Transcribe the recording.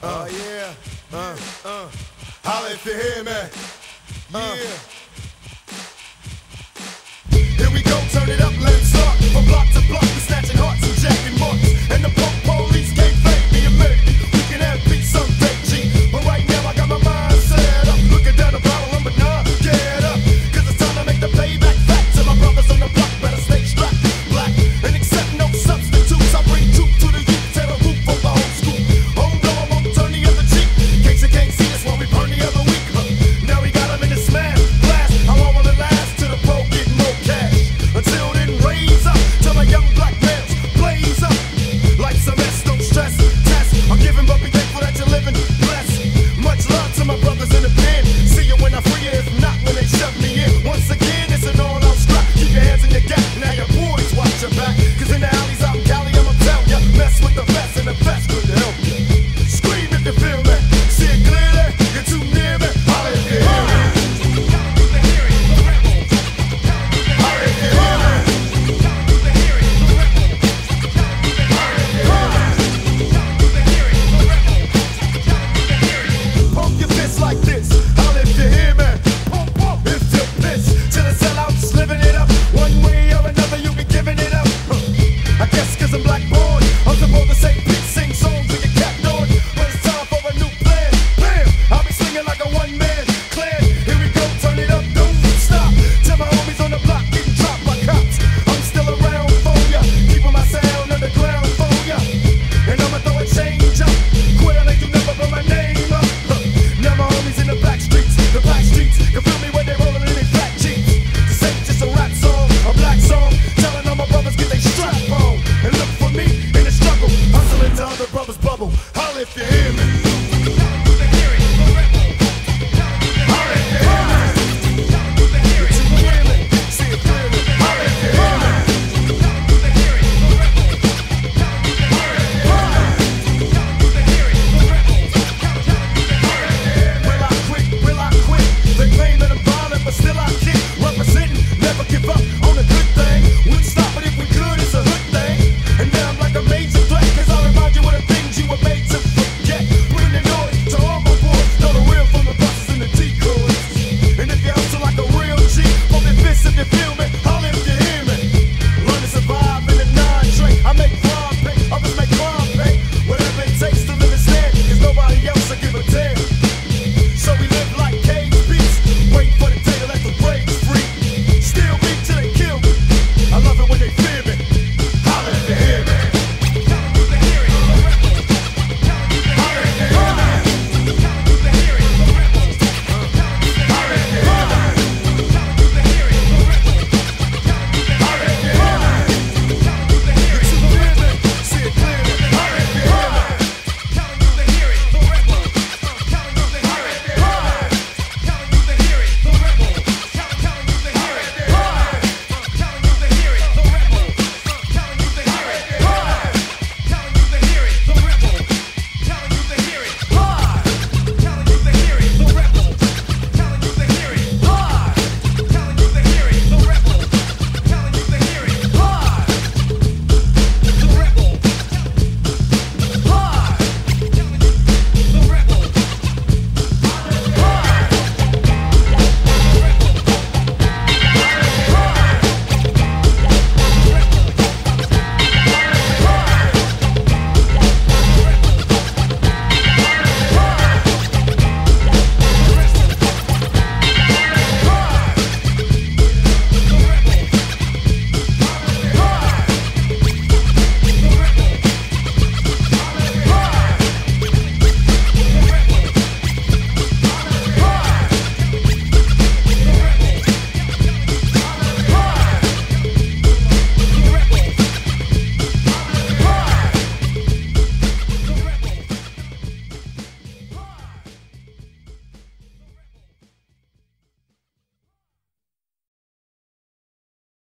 Uh, yeah. Uh, uh. Holla if you hear me. Uh. Yeah. Here we go, turn it up, let's start. From block to block, cause I'm black born. I'm supposed to say